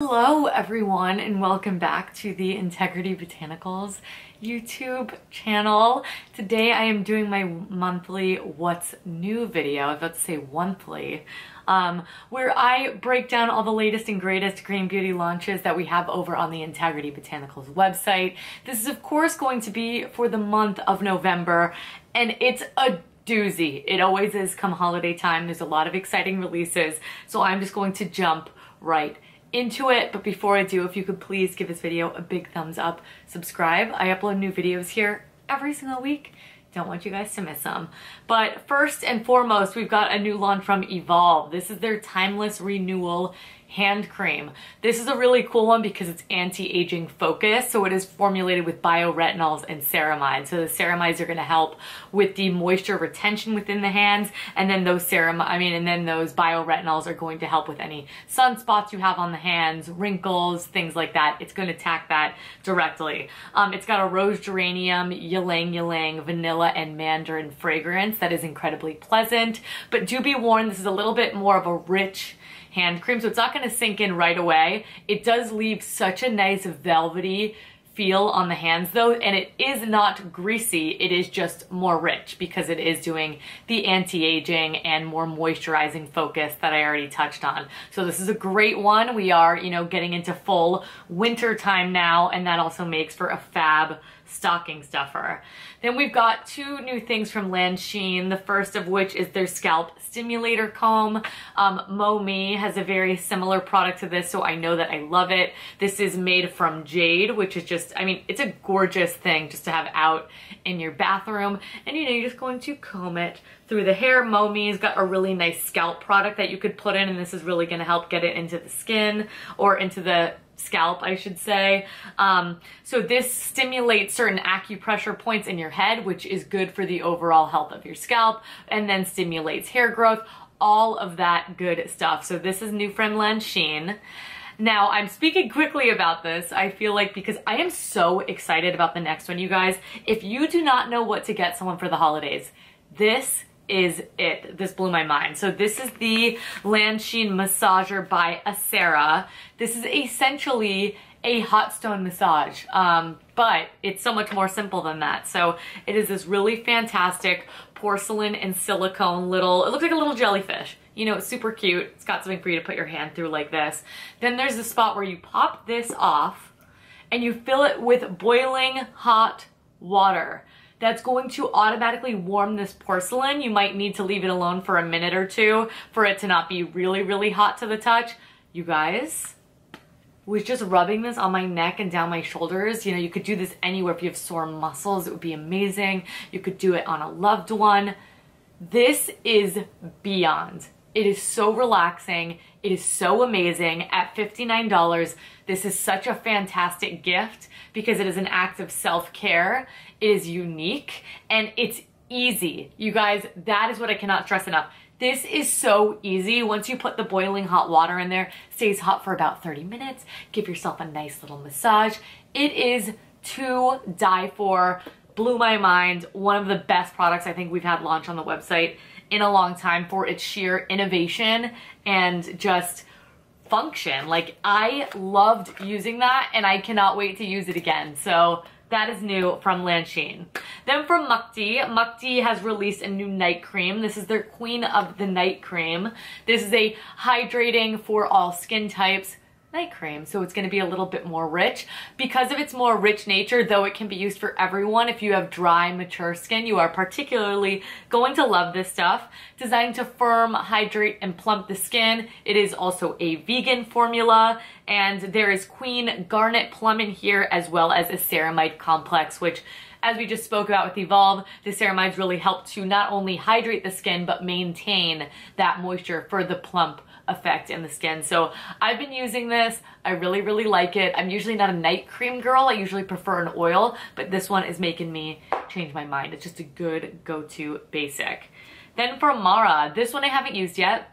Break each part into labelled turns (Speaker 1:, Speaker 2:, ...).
Speaker 1: Hello everyone and welcome back to the Integrity Botanicals YouTube channel. Today I am doing my monthly what's new video, I was about to say monthly, um, where I break down all the latest and greatest green beauty launches that we have over on the Integrity Botanicals website. This is of course going to be for the month of November and it's a doozy. It always is come holiday time. There's a lot of exciting releases so I'm just going to jump right into it. But before I do, if you could please give this video a big thumbs up, subscribe. I upload new videos here every single week. Don't want you guys to miss them. But first and foremost, we've got a new launch from Evolve. This is their Timeless Renewal hand cream. This is a really cool one because it's anti-aging focused. So it is formulated with bioretinols and ceramides. So the ceramides are going to help with the moisture retention within the hands. And then those ceram, I mean, and then those bioretinols are going to help with any sunspots you have on the hands, wrinkles, things like that. It's going to attack that directly. Um, it's got a rose geranium, ylang ylang, vanilla, and mandarin fragrance that is incredibly pleasant. But do be warned, this is a little bit more of a rich hand cream, so it's not gonna sink in right away. It does leave such a nice velvety feel on the hands though, and it is not greasy, it is just more rich because it is doing the anti-aging and more moisturizing focus that I already touched on. So this is a great one. We are, you know, getting into full winter time now, and that also makes for a fab stocking stuffer. Then we've got two new things from Lanshin, the first of which is their scalp stimulator comb. Um, Momi has a very similar product to this, so I know that I love it. This is made from jade, which is just, I mean, it's a gorgeous thing just to have out in your bathroom. And you know, you're just going to comb it through the hair. Momi's got a really nice scalp product that you could put in, and this is really gonna help get it into the skin or into the scalp, I should say. Um, so this stimulates certain acupressure points in your head, which is good for the overall health of your scalp, and then stimulates hair growth, all of that good stuff. So this is new friend Lanshin. Now, I'm speaking quickly about this, I feel like, because I am so excited about the next one, you guys. If you do not know what to get someone for the holidays, this is it. This blew my mind. So this is the Lanshin Massager by Acera. This is essentially a hot stone massage, um, but it's so much more simple than that. So it is this really fantastic porcelain and silicone little, it looks like a little jellyfish. You know, it's super cute. It's got something for you to put your hand through like this. Then there's the spot where you pop this off and you fill it with boiling hot water that's going to automatically warm this porcelain. You might need to leave it alone for a minute or two for it to not be really, really hot to the touch. You guys, was just rubbing this on my neck and down my shoulders. You know, you could do this anywhere. If you have sore muscles, it would be amazing. You could do it on a loved one. This is beyond. It is so relaxing. It is so amazing. At $59, this is such a fantastic gift because it is an act of self-care. It is unique and it's easy. You guys, that is what I cannot stress enough. This is so easy. Once you put the boiling hot water in there, stays hot for about 30 minutes. Give yourself a nice little massage. It is to die for. Blew my mind. One of the best products I think we've had launch on the website in a long time for its sheer innovation and just function. Like I loved using that and I cannot wait to use it again. So that is new from Lanshin. Then from Mukti, Mukti has released a new night cream. This is their Queen of the Night cream. This is a hydrating for all skin types night cream. So it's going to be a little bit more rich. Because of its more rich nature though it can be used for everyone if you have dry mature skin you are particularly going to love this stuff. Designed to firm hydrate and plump the skin it is also a vegan formula. And there is queen garnet plum in here as well as a ceramide complex which as we just spoke about with Evolve, the ceramides really help to not only hydrate the skin, but maintain that moisture for the plump effect in the skin. So I've been using this. I really, really like it. I'm usually not a night cream girl. I usually prefer an oil, but this one is making me change my mind. It's just a good go-to basic. Then for Mara, this one I haven't used yet.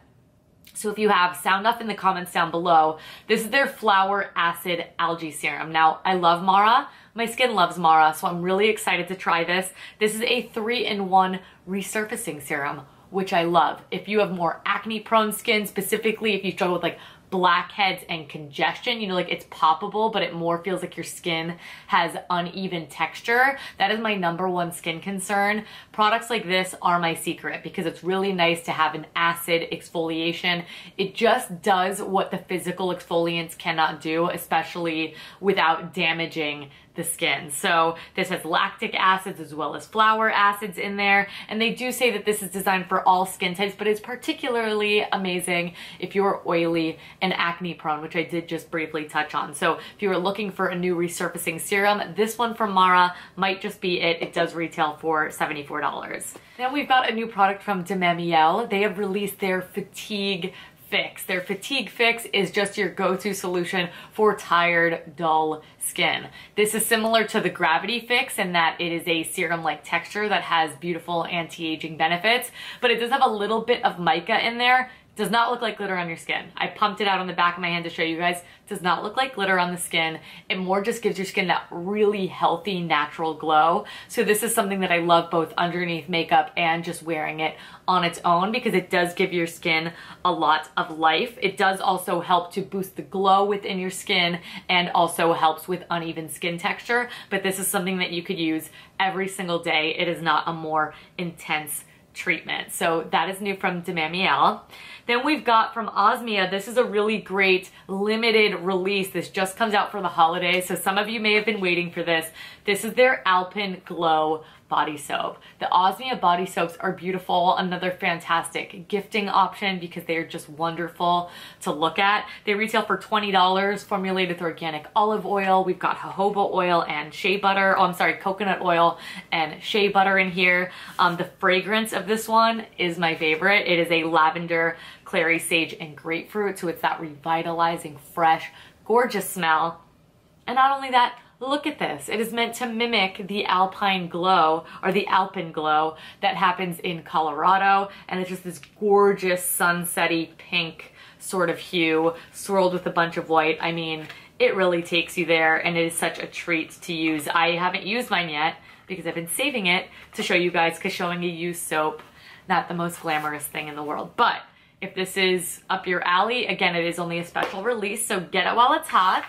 Speaker 1: So if you have, sound off in the comments down below. This is their Flower Acid Algae Serum. Now, I love Mara. My skin loves Mara, so I'm really excited to try this. This is a three-in-one resurfacing serum which I love. If you have more acne prone skin, specifically if you struggle with like blackheads and congestion. You know, like it's poppable, but it more feels like your skin has uneven texture. That is my number one skin concern. Products like this are my secret because it's really nice to have an acid exfoliation. It just does what the physical exfoliants cannot do, especially without damaging the skin. So this has lactic acids as well as flower acids in there. And they do say that this is designed for all skin types, but it's particularly amazing if you're oily and acne prone, which I did just briefly touch on. So if you are looking for a new resurfacing serum, this one from Mara might just be it. It does retail for $74. Then we've got a new product from de Mamiel. They have released their fatigue fix. Their fatigue fix is just your go-to solution for tired, dull skin. This is similar to the gravity fix in that it is a serum-like texture that has beautiful anti-aging benefits, but it does have a little bit of mica in there does not look like glitter on your skin. I pumped it out on the back of my hand to show you guys. Does not look like glitter on the skin. It more just gives your skin that really healthy, natural glow. So this is something that I love both underneath makeup and just wearing it on its own because it does give your skin a lot of life. It does also help to boost the glow within your skin and also helps with uneven skin texture. But this is something that you could use every single day. It is not a more intense treatment. So that is new from de Mamiel. Then we've got from Osmia, this is a really great limited release. This just comes out for the holidays, so some of you may have been waiting for this. This is their Alpenglow body soap. The Osmia body soaps are beautiful. Another fantastic gifting option because they are just wonderful to look at. They retail for $20, formulated with organic olive oil. We've got jojoba oil and shea butter. Oh, I'm sorry, coconut oil and shea butter in here. Um, the fragrance of this one is my favorite. It is a lavender clary sage and grapefruit. So it's that revitalizing, fresh, gorgeous smell. And not only that, look at this. It is meant to mimic the alpine glow or the alpen glow that happens in Colorado. And it's just this gorgeous sunsetty pink sort of hue swirled with a bunch of white. I mean, it really takes you there and it is such a treat to use. I haven't used mine yet because I've been saving it to show you guys because showing a used soap, not the most glamorous thing in the world. But if this is up your alley, again, it is only a special release, so get it while it's hot.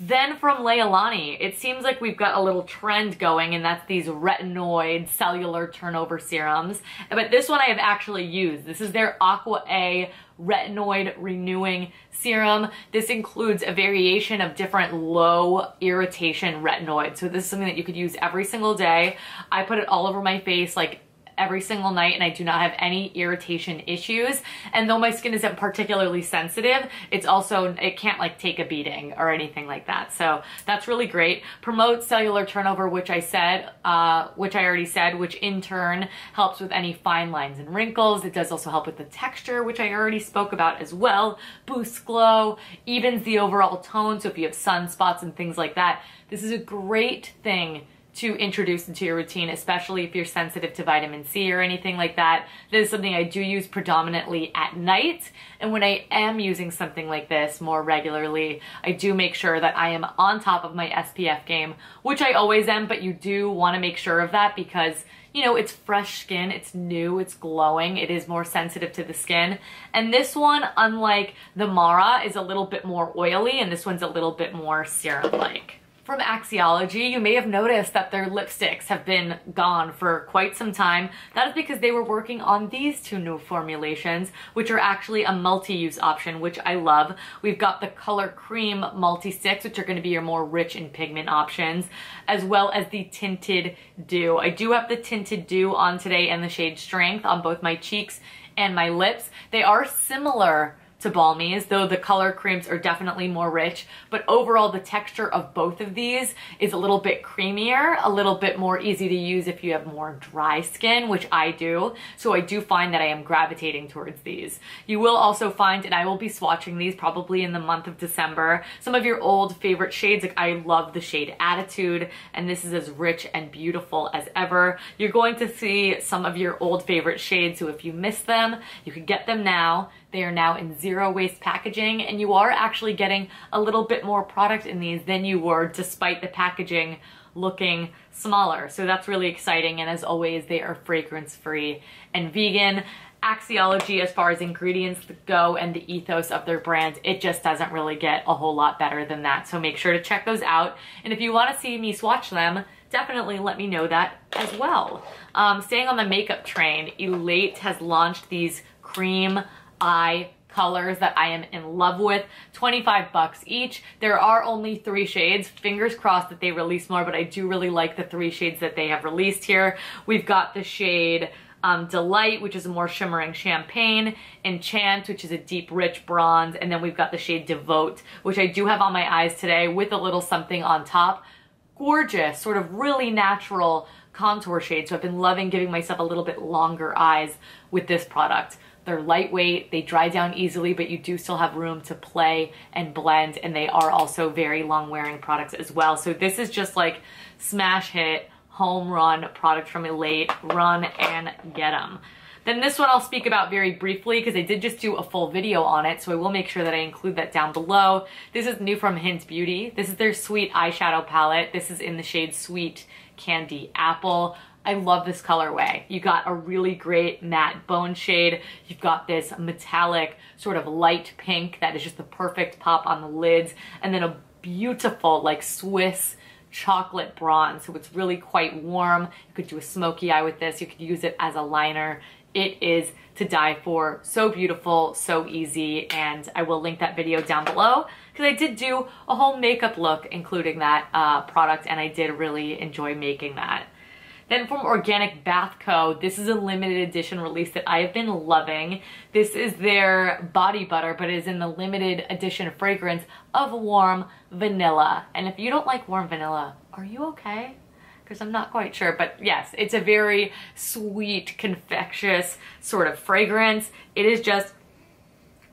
Speaker 1: Then from Leahlani, it seems like we've got a little trend going and that's these retinoid cellular turnover serums. But this one I have actually used. This is their Aqua A retinoid renewing serum. This includes a variation of different low irritation retinoids. So this is something that you could use every single day. I put it all over my face like every single night and I do not have any irritation issues. And though my skin isn't particularly sensitive, it's also, it can't like take a beating or anything like that. So that's really great. Promotes cellular turnover, which I said, uh, which I already said, which in turn helps with any fine lines and wrinkles. It does also help with the texture, which I already spoke about as well. Boosts glow, evens the overall tone. So if you have sunspots and things like that, this is a great thing to introduce into your routine, especially if you're sensitive to vitamin C or anything like that. This is something I do use predominantly at night. And when I am using something like this more regularly, I do make sure that I am on top of my SPF game, which I always am, but you do want to make sure of that because you know, it's fresh skin, it's new, it's glowing, it is more sensitive to the skin. And this one, unlike the Mara, is a little bit more oily and this one's a little bit more serum-like. From Axiology, you may have noticed that their lipsticks have been gone for quite some time. That is because they were working on these two new formulations, which are actually a multi-use option, which I love. We've got the Color Cream Multi-Sticks, which are gonna be your more rich in pigment options, as well as the Tinted Dew. I do have the Tinted Dew on today and the shade Strength on both my cheeks and my lips. They are similar to Balmies, though the color creams are definitely more rich. But overall, the texture of both of these is a little bit creamier, a little bit more easy to use if you have more dry skin, which I do. So I do find that I am gravitating towards these. You will also find, and I will be swatching these probably in the month of December, some of your old favorite shades. Like I love the shade Attitude, and this is as rich and beautiful as ever. You're going to see some of your old favorite shades, so if you miss them, you can get them now. They are now in zero waste packaging and you are actually getting a little bit more product in these than you were despite the packaging looking smaller. So that's really exciting. And as always, they are fragrance free and vegan. Axiology as far as ingredients go and the ethos of their brand, it just doesn't really get a whole lot better than that. So make sure to check those out. And if you want to see me swatch them, definitely let me know that as well. Um, staying on the makeup train, Elate has launched these cream eye colors that I am in love with. 25 bucks each. There are only three shades. Fingers crossed that they release more, but I do really like the three shades that they have released here. We've got the shade um, Delight, which is a more shimmering champagne, Enchant, which is a deep, rich bronze, and then we've got the shade Devote, which I do have on my eyes today with a little something on top. Gorgeous, sort of really natural contour shade. So I've been loving giving myself a little bit longer eyes with this product. They're lightweight, they dry down easily, but you do still have room to play and blend, and they are also very long wearing products as well. So this is just like smash hit home run product from Elate. Run and get them. Then this one I'll speak about very briefly because I did just do a full video on it, so I will make sure that I include that down below. This is new from Hynt Beauty. This is their Sweet Eyeshadow Palette. This is in the shade Sweet Candy Apple. I love this colorway. You got a really great matte bone shade. You've got this metallic sort of light pink that is just the perfect pop on the lids. And then a beautiful like Swiss chocolate bronze. So it's really quite warm. You could do a smoky eye with this. You could use it as a liner. It is to die for. So beautiful, so easy. And I will link that video down below because I did do a whole makeup look including that uh, product and I did really enjoy making that. Then from Organic Bath Co., this is a limited edition release that I have been loving. This is their body butter, but it is in the limited edition fragrance of warm vanilla. And if you don't like warm vanilla, are you okay? because I'm not quite sure, but yes, it's a very sweet, confectious sort of fragrance. It is just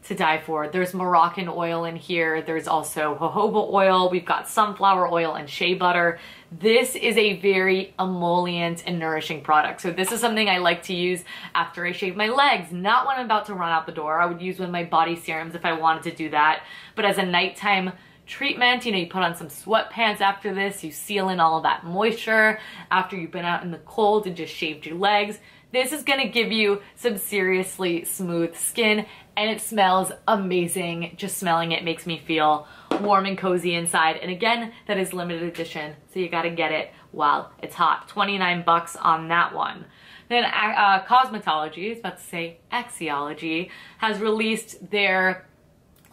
Speaker 1: to die for. There's Moroccan oil in here. There's also jojoba oil. We've got sunflower oil and shea butter. This is a very emollient and nourishing product. So this is something I like to use after I shave my legs, not when I'm about to run out the door. I would use one of my body serums if I wanted to do that. But as a nighttime treatment, you know, you put on some sweatpants after this, you seal in all of that moisture after you've been out in the cold and just shaved your legs. This is gonna give you some seriously smooth skin and it smells amazing. Just smelling it makes me feel warm and cozy inside. And again, that is limited edition, so you gotta get it while it's hot. 29 bucks on that one. Then uh, uh Kosmatology, I was about to say Axiology, has released their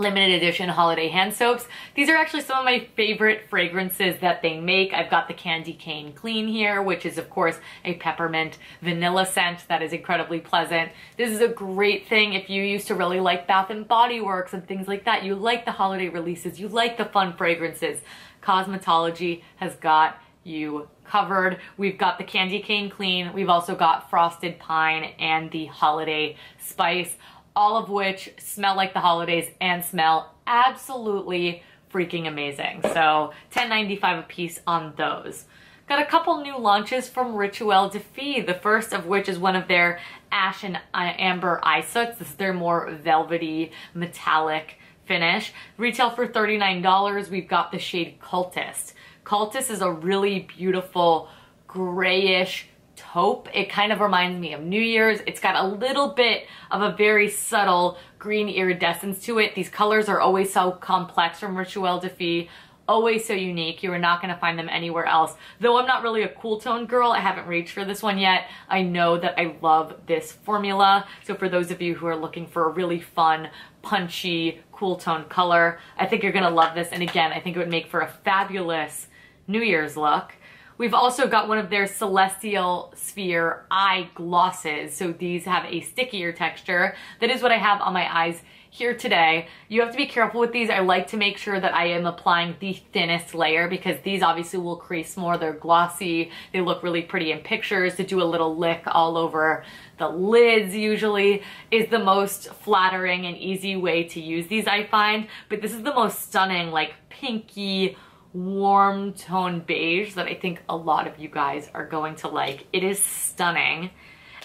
Speaker 1: limited edition holiday hand soaps. These are actually some of my favorite fragrances that they make. I've got the Candy Cane Clean here, which is of course a peppermint vanilla scent that is incredibly pleasant. This is a great thing if you used to really like Bath and Body Works and things like that. You like the holiday releases, you like the fun fragrances. Kosmatology has got you covered. We've got the Candy Cane Clean. We've also got Frosted Pine and the Holiday Spice all of which smell like the holidays and smell absolutely freaking amazing. So $10.95 a piece on those. Got a couple new launches from Rituel de Fille, the first of which is one of their ash and ember eye soots. This is their more velvety, metallic finish. Retail for $39. We've got the shade Cultist. Cultist is a really beautiful grayish taupe. It kind of reminds me of New Year's. It's got a little bit of a very subtle green iridescence to it. These colors are always so complex from Rituel de Fille always so unique. You are not going to find them anywhere else. Though I'm not really a cool tone girl, I haven't reached for this one yet. I know that I love this formula. So for those of you who are looking for a really fun, punchy, cool tone color, I think you're going to love this. And again, I think it would make for a fabulous New Year's look. We've also got one of their Celestial Sphere eye glosses. So these have a stickier texture. That is what I have on my eyes here today. You have to be careful with these. I like to make sure that I am applying the thinnest layer because these obviously will crease more. They're glossy. They look really pretty in pictures. To do a little lick all over the lids usually is the most flattering and easy way to use these I find. But this is the most stunning like pinky, warm tone beige that I think a lot of you guys are going to like. It is stunning.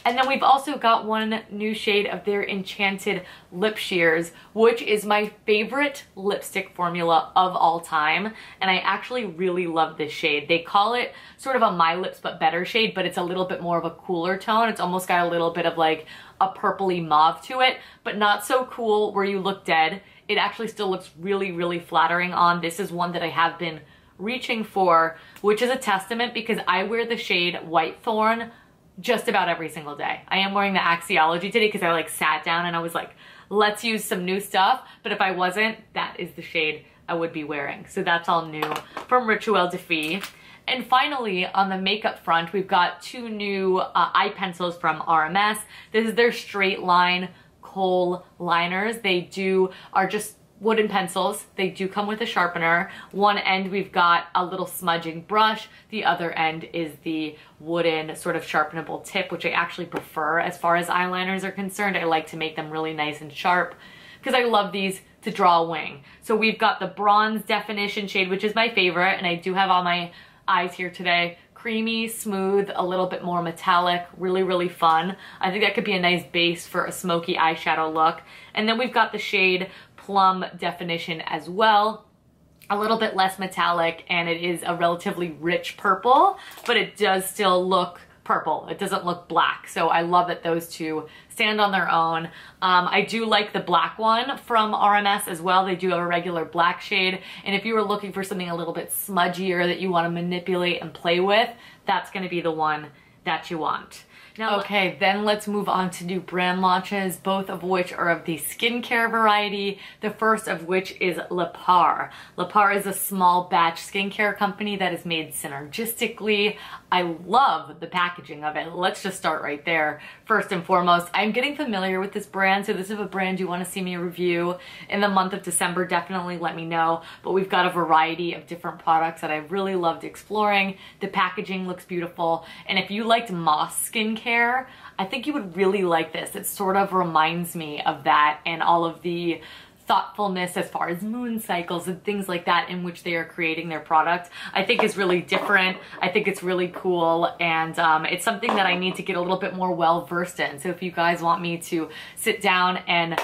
Speaker 1: And then we've also got one new shade of their Enchanted Lip Sheers, which is my favorite lipstick formula of all time. And I actually really love this shade. They call it sort of a My Lips But Better shade, but it's a little bit more of a cooler tone. It's almost got a little bit of like a purpley mauve to it, but not so cool where you look dead. It actually still looks really, really flattering on. This is one that I have been reaching for, which is a testament because I wear the shade White Thorn just about every single day. I am wearing the Axiology today because I like sat down and I was like, let's use some new stuff. But if I wasn't, that is the shade I would be wearing. So that's all new from Rituel de Fille. And finally, on the makeup front, we've got two new uh, eye pencils from RMS. This is their straight line kohl liners. They do, are just wooden pencils. They do come with a sharpener. One end we've got a little smudging brush. The other end is the wooden sort of sharpenable tip, which I actually prefer as far as eyeliners are concerned. I like to make them really nice and sharp because I love these to draw a wing. So we've got the bronze definition shade, which is my favorite, and I do have all my eyes here today. Creamy, smooth, a little bit more metallic, really, really fun. I think that could be a nice base for a smoky eyeshadow look. And then we've got the shade Plum definition as well a little bit less metallic and it is a relatively rich purple, but it does still look purple. It doesn't look black. So I love that those two stand on their own. Um, I do like the black one from RMS as well. They do have a regular black shade. And if you were looking for something a little bit smudgier that you want to manipulate and play with, that's going to be the one that you want. Now, okay, then let's move on to new brand launches, both of which are of the skincare variety. The first of which is Le Par. Le Par is a small batch skincare company that is made synergistically. I love the packaging of it. Let's just start right there. First and foremost, I'm getting familiar with this brand, so this is a brand you want to see me review in the month of December, definitely let me know. But we've got a variety of different products that I've really loved exploring. The packaging looks beautiful, and if you liked Moss skincare, I think you would really like this. It sort of reminds me of that and all of the thoughtfulness as far as moon cycles and things like that in which they are creating their product I think is really different. I think it's really cool and um, it's something that I need to get a little bit more well versed in. So if you guys want me to sit down and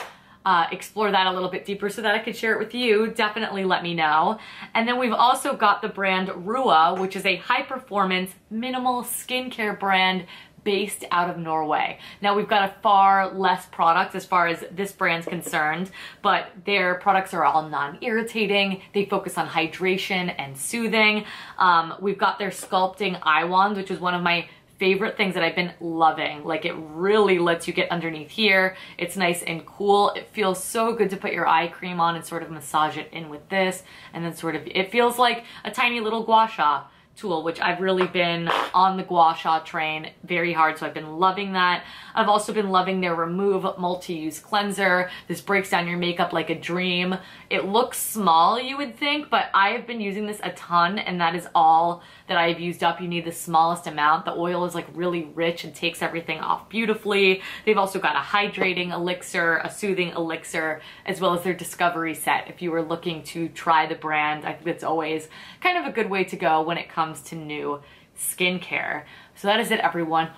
Speaker 1: uh, explore that a little bit deeper so that I could share it with you, definitely let me know. And then we've also got the brand Rua, which is a high performance minimal skincare brand based out of Norway. Now we've got a far less product as far as this brand's concerned, but their products are all non-irritating. They focus on hydration and soothing. Um, we've got their sculpting eye wand, which is one of my favorite things that I've been loving. Like it really lets you get underneath here. It's nice and cool. It feels so good to put your eye cream on and sort of massage it in with this. And then sort of, it feels like a tiny little gua sha tool, which I've really been on the gua sha train very hard. So I've been loving that. I've also been loving their Remove Multi-Use Cleanser. This breaks down your makeup like a dream. It looks small, you would think, but I have been using this a ton and that is all that I've used up. You need the smallest amount. The oil is like really rich and takes everything off beautifully. They've also got a hydrating elixir, a soothing elixir, as well as their discovery set. If you were looking to try the brand, I think it's always kind of a good way to go when it comes to new skincare. So that is it everyone.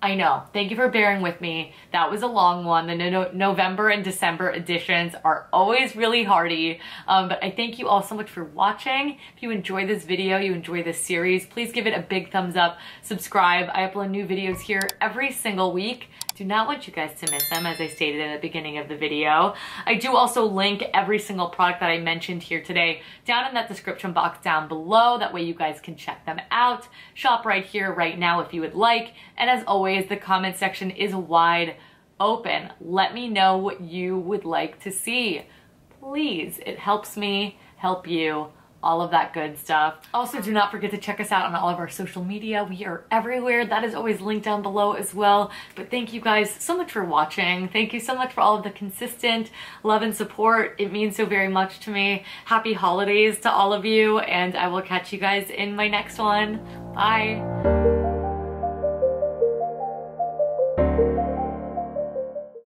Speaker 1: I know. Thank you for bearing with me. That was a long one. The no November and December editions are always really hardy. Um, but I thank you all so much for watching. If you enjoy this video, you enjoy this series, please give it a big thumbs up. Subscribe. I upload new videos here every single week. Do not want you guys to miss them, as I stated at the beginning of the video. I do also link every single product that I mentioned here today down in that description box down below. That way you guys can check them out. Shop right here, right now if you would like. And as always, the comment section is wide open. Let me know what you would like to see. Please, it helps me help you all of that good stuff. Also, do not forget to check us out on all of our social media. We are everywhere. That is always linked down below as well. But thank you guys so much for watching. Thank you so much for all of the consistent love and support. It means so very much to me. Happy holidays to all of you, and I will catch you guys in my next one. Bye.